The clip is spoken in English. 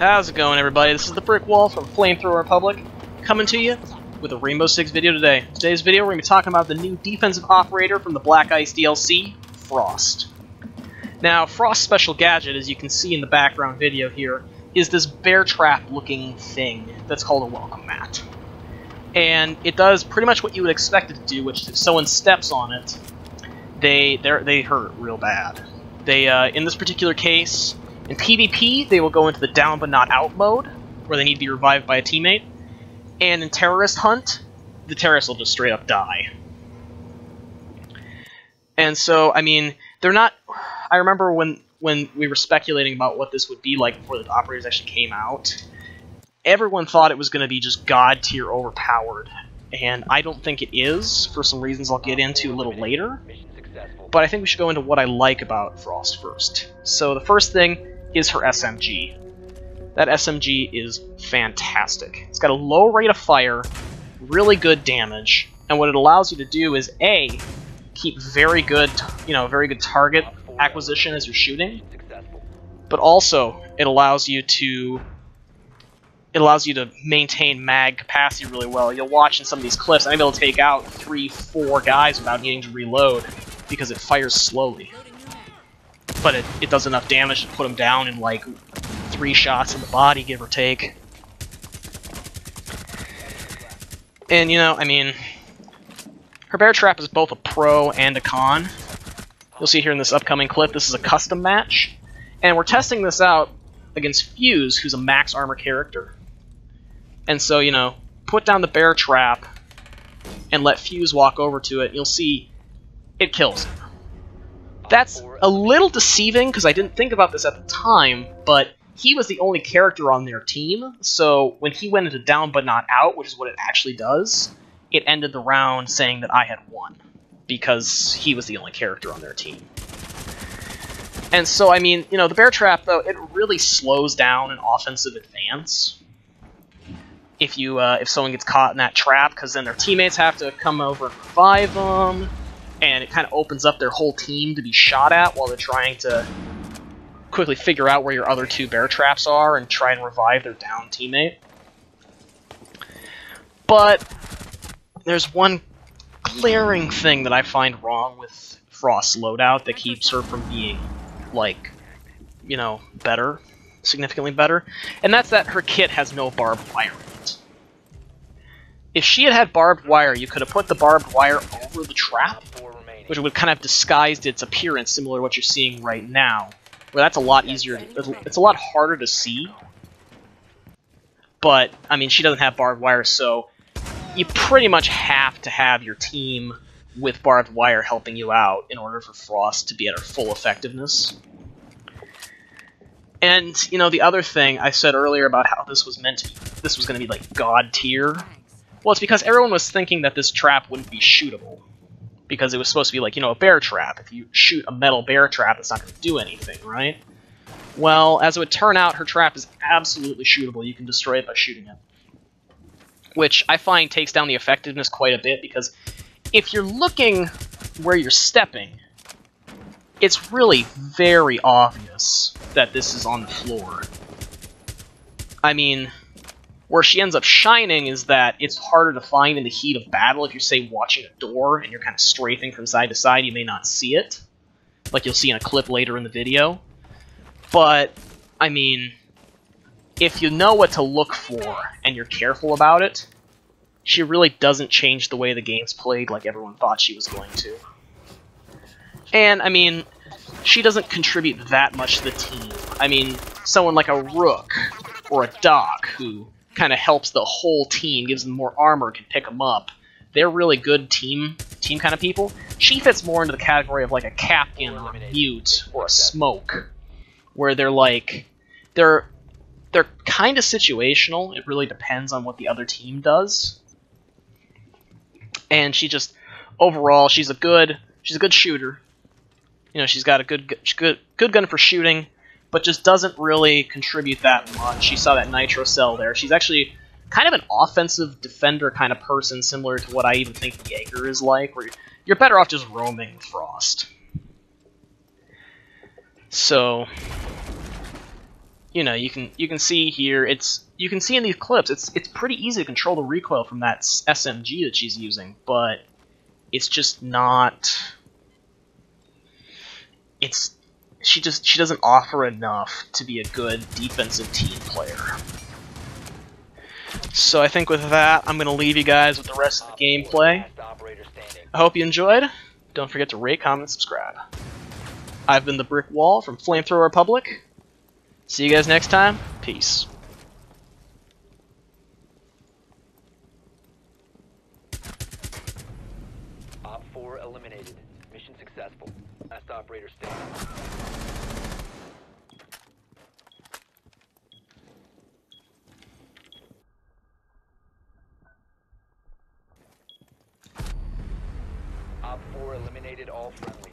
How's it going, everybody? This is the BrikWal from Flamethrower Republic, coming to you with a Rainbow Six video today. Today's video, we're going to be talking about the new defensive operator from the Black Ice DLC, Frost. Now, Frost's special gadget, as you can see in the background video here, is this bear trap-looking thing that's called a welcome mat. And it does pretty much what you would expect it to do, which is if someone steps on it, they they hurt real bad. They, uh, in this particular case, in PvP, they will go into the down but not out mode, where they need to be revived by a teammate. And in Terrorist Hunt, the terrorists will just straight up die. And so, I mean, they're not... I remember when, when we were speculating about what this would be like before the operators actually came out, everyone thought it was going to be just god tier overpowered. And I don't think it is, for some reasons I'll get into a little later. But I think we should go into what I like about Frost first. So the first thing is her SMG. That SMG is fantastic. It's got a low rate of fire, really good damage, and what it allows you to do is A, keep very good, you know, very good target acquisition as you're shooting, but also it allows you to it allows you to maintain mag capacity really well. You'll watch in some of these clips, I'm able to take out three, four guys without needing to reload because it fires slowly but it, it does enough damage to put him down in like three shots in the body, give or take. And you know, I mean, her bear trap is both a pro and a con. You'll see here in this upcoming clip, this is a custom match, and we're testing this out against Fuse, who's a max armor character. And so, you know, put down the bear trap and let Fuse walk over to it, you'll see it kills him. That's a little deceiving because I didn't think about this at the time, but he was the only character on their team, so when he went into down but not out, which is what it actually does, it ended the round saying that I had won because he was the only character on their team. And so, I mean, you know, the bear trap, though, it really slows down an offensive advance if you uh, if someone gets caught in that trap, because then their teammates have to come over and revive them, and it kind of opens up their whole team to be shot at while they're trying to quickly figure out where your other two bear traps are and try and revive their down teammate. But there's one glaring thing that I find wrong with Frost's loadout that keeps her from being, like, you know, better, significantly better, and that's that her kit has no barbed wire. If she had had barbed wire, you could have put the barbed wire over the trap, which would kind of disguised its appearance, similar to what you're seeing right now. Well, that's a lot easier. It's a lot harder to see. But, I mean, she doesn't have barbed wire, so you pretty much have to have your team with barbed wire helping you out in order for Frost to be at her full effectiveness. And, you know, the other thing I said earlier about how this was meant to, be, this was going to be, like, god tier. Well, it's because everyone was thinking that this trap wouldn't be shootable because it was supposed to be like, you know, a bear trap. If you shoot a metal bear trap, it's not going to do anything, right? Well, as it would turn out, her trap is absolutely shootable. You can destroy it by shooting it. Which I find takes down the effectiveness quite a bit, because if you're looking where you're stepping, it's really very obvious that this is on the floor. I mean, where she ends up shining is that it's harder to find in the heat of battle. If you're, say, watching a door and you're kind of strafing from side to side, you may not see it. Like you'll see in a clip later in the video. But, I mean, if you know what to look for and you're careful about it, she really doesn't change the way the game's played like everyone thought she was going to. And, I mean, she doesn't contribute that much to the team. I mean, someone like a Rook or a Doc, who kind of helps the whole team, gives them more armor, can pick them up. They're really good team team kind of people. She fits more into the category of like a Kapkan or a mute or a smoke, where they're like they're they're kind of situational. It really depends on what the other team does. And she just overall she's a good she's a good shooter. You know, she's got a good good good gun for shooting but just doesn't really contribute that much. You saw that Nitro Cell there. She's actually kind of an offensive defender kind of person, similar to what I even think Jaeger is like, where you're better off just roaming Frost. So, you know, you can you can see here it's you can see in these clips it's it's pretty easy to control the recoil from that SMG that she's using, but it's just not it's she just she doesn't offer enough to be a good defensive team player. So I think with that, I'm gonna leave you guys with the rest of the gameplay. I hope you enjoyed. Don't forget to rate, comment, and subscribe. I've been the BrikWal from Flamethrower Republic. See you guys next time. Peace. Op 4 eliminated. Mission successful. Last operator standing. Op 4 eliminated all friendlies.